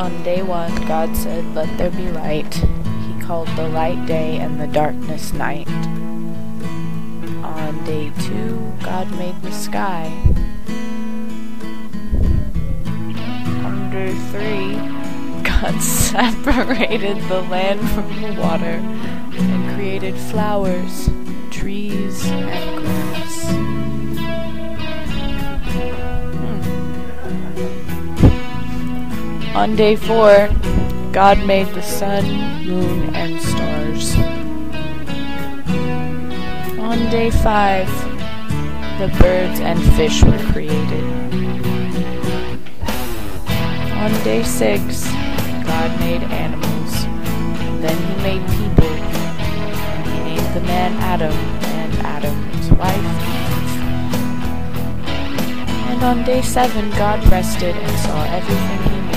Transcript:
On day one, God said, Let there be light. He called the light day and the darkness night. On day two, God made the sky. On day three, God separated the land from the water and created flowers, trees, On day four, God made the sun, moon, and stars. On day five, the birds and fish were created. On day six, God made animals. Then he made people. He named the man Adam, and Adam's wife And on day seven, God rested and saw everything he made.